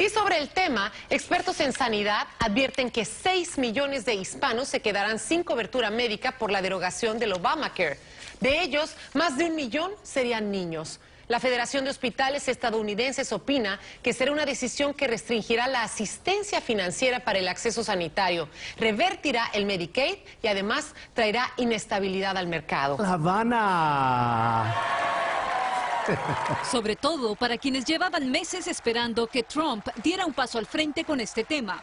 Y sobre el tema, expertos en sanidad advierten que 6 millones de hispanos se quedarán sin cobertura médica por la derogación del Obamacare. De ellos, más de un millón serían niños. La Federación de Hospitales Estadounidenses opina que será una decisión que restringirá la asistencia financiera para el acceso sanitario, revertirá el Medicaid y además traerá inestabilidad al mercado. La Habana. Sobre todo para quienes llevaban meses esperando que Trump diera un paso al frente con este tema.